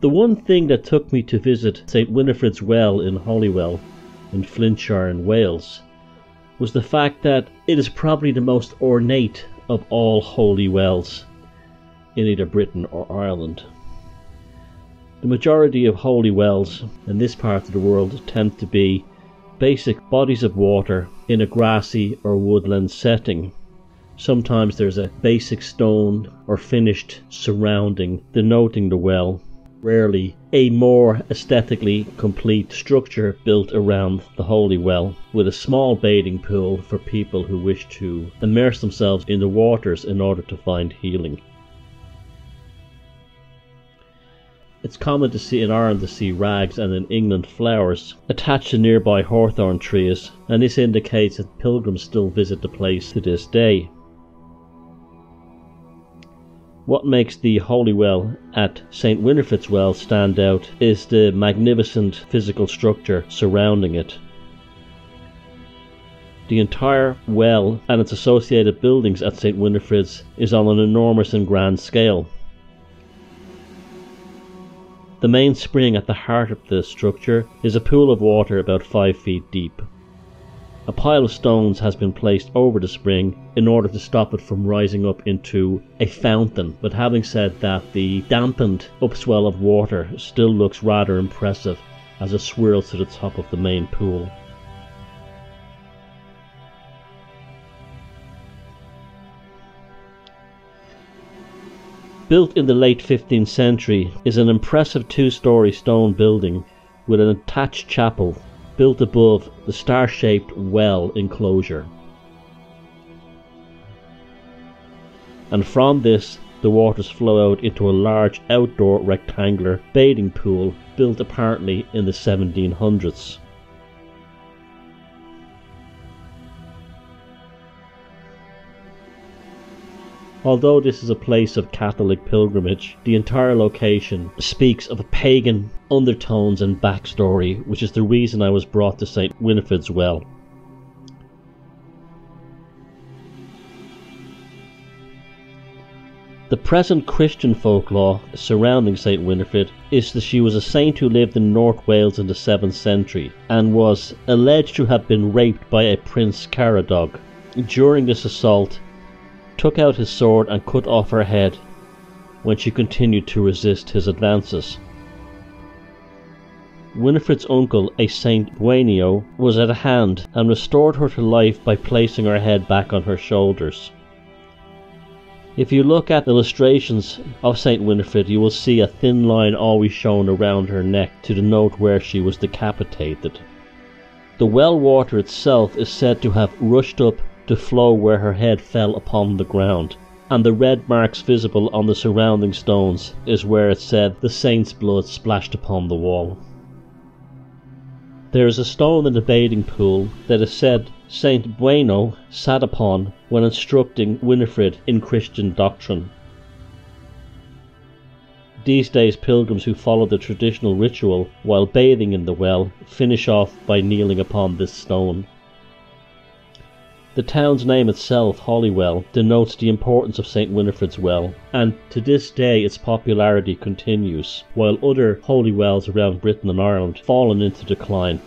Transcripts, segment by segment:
The one thing that took me to visit St Winifred's Well in Holywell, in Flintshire in Wales, was the fact that it is probably the most ornate of all holy wells in either Britain or Ireland. The majority of holy wells in this part of the world tend to be basic bodies of water in a grassy or woodland setting. Sometimes there's a basic stone or finished surrounding denoting the well, rarely a more aesthetically complete structure built around the holy well, with a small bathing pool for people who wish to immerse themselves in the waters in order to find healing. It's common to see in Ireland to see rags and in England flowers attached to nearby hawthorn trees, and this indicates that pilgrims still visit the place to this day. What makes the Holy Well at St. Winifred's Well stand out is the magnificent physical structure surrounding it. The entire well and its associated buildings at St. Winifred's is on an enormous and grand scale. The main spring at the heart of the structure is a pool of water about 5 feet deep. A pile of stones has been placed over the spring in order to stop it from rising up into a fountain, but having said that, the dampened upswell of water still looks rather impressive as it swirls to the top of the main pool. Built in the late 15th century is an impressive two story stone building with an attached chapel built above the star shaped well enclosure. And from this, the waters flow out into a large outdoor rectangular bathing pool built apparently in the 1700s. Although this is a place of Catholic pilgrimage, the entire location speaks of a pagan undertones and backstory, which is the reason I was brought to St. Winifred's Well. The present Christian folklore surrounding St. Winifred is that she was a saint who lived in North Wales in the 7th century and was alleged to have been raped by a Prince Caradog. During this assault, took out his sword and cut off her head when she continued to resist his advances. Winifred's uncle, a Saint Beuno, was at hand and restored her to life by placing her head back on her shoulders. If you look at illustrations of Saint Winifred, you will see a thin line always shown around her neck to denote where she was decapitated. The well water itself is said to have rushed up to flow where her head fell upon the ground, and the red marks visible on the surrounding stones is where it said the saint's blood splashed upon the wall. There is a stone in the bathing pool that is said Saint Beuno sat upon when instructing Winifred in Christian doctrine. These days, pilgrims who follow the traditional ritual while bathing in the well finish off by kneeling upon this stone. The town's name itself, Holywell, denotes the importance of St. Winifred's Well, and to this day its popularity continues, while other holy wells around Britain and Ireland have fallen into decline.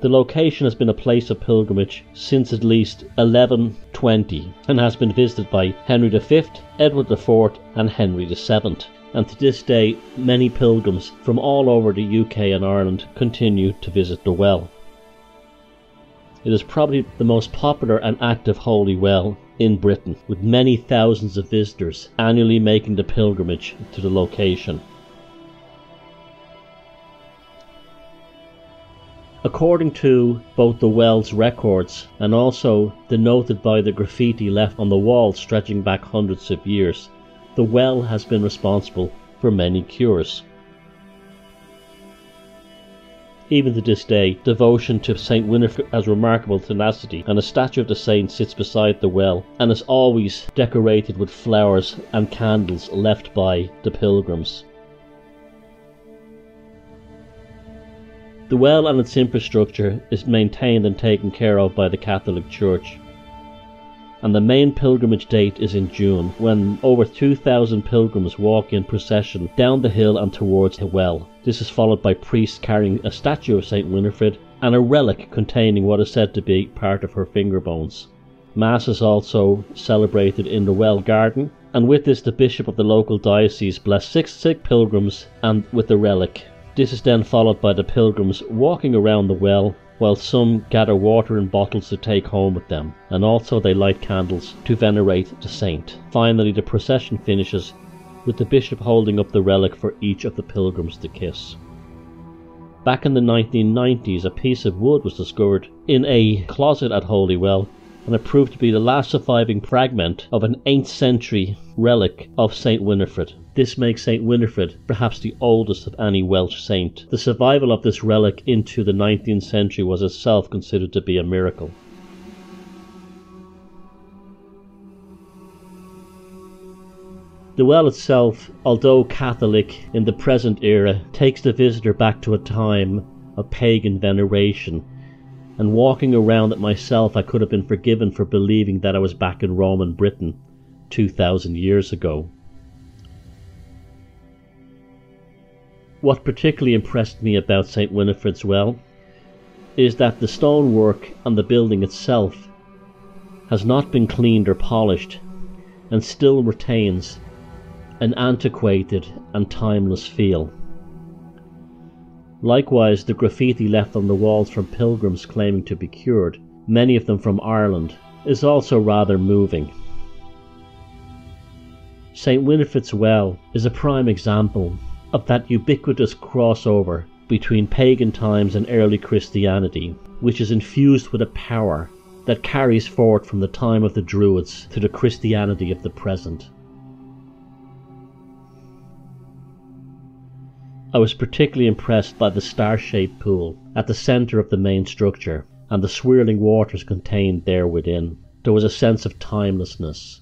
The location has been a place of pilgrimage since at least 1120 and has been visited by Henry V, Edward IV, and Henry VII. And to this day, many pilgrims from all over the UK and Ireland continue to visit the well. It is probably the most popular and active holy well in Britain, with many thousands of visitors annually making the pilgrimage to the location. According to both the well's records and also denoted by the graffiti left on the wall stretching back hundreds of years, the well has been responsible for many cures. Even to this day, devotion to St. Winifred has remarkable tenacity, and a statue of the saint sits beside the well and is always decorated with flowers and candles left by the pilgrims. The well and its infrastructure is maintained and taken care of by the Catholic Church. And the main pilgrimage date is in June, when over 2,000 pilgrims walk in procession down the hill and towards the well. This is followed by priests carrying a statue of St. Winifred and a relic containing what is said to be part of her finger bones. Mass is also celebrated in the well garden, and with this the bishop of the local diocese blessed six sick pilgrims and with the relic. This is then followed by the pilgrims walking around the well while some gather water in bottles to take home with them, and also they light candles to venerate the saint. Finally, the procession finishes with the bishop holding up the relic for each of the pilgrims to kiss. Back in the 1990s, a piece of wood was discovered in a closet at Holywell, and it proved to be the last surviving fragment of an 8th century relic of St. Winifred. This makes St. Winifred perhaps the oldest of any Welsh saint. The survival of this relic into the 19th century was itself considered to be a miracle. The well itself, although Catholic in the present era, takes the visitor back to a time of pagan veneration. And walking around it myself, I could have been forgiven for believing that I was back in Roman Britain 2,000 years ago. What particularly impressed me about St. Winifred's Well is that the stonework and the building itself has not been cleaned or polished and still retains an antiquated and timeless feel. Likewise, the graffiti left on the walls from pilgrims claiming to be cured, many of them from Ireland, is also rather moving. St. Winifred's Well is a prime example of that ubiquitous crossover between pagan times and early Christianity, which is infused with a power that carries forward from the time of the Druids to the Christianity of the present. I was particularly impressed by the star shaped pool at the centre of the main structure and the swirling waters contained there within. There was a sense of timelessness,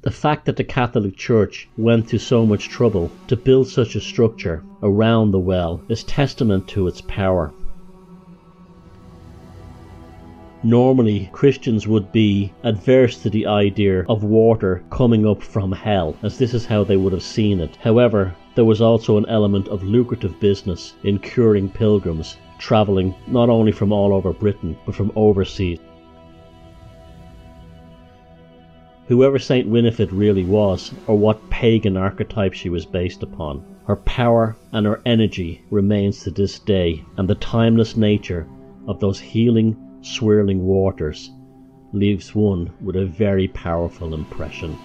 The fact that the Catholic Church went to so much trouble to build such a structure around the well is testament to its power. Normally, Christians would be adverse to the idea of water coming up from hell, as this is how they would have seen it. However, there was also an element of lucrative business in curing pilgrims travelling not only from all over Britain but from overseas. Whoever St. Winifred really was, or what pagan archetype she was based upon, her power and her energy remains to this day, and the timeless nature of those healing, swirling waters leaves one with a very powerful impression.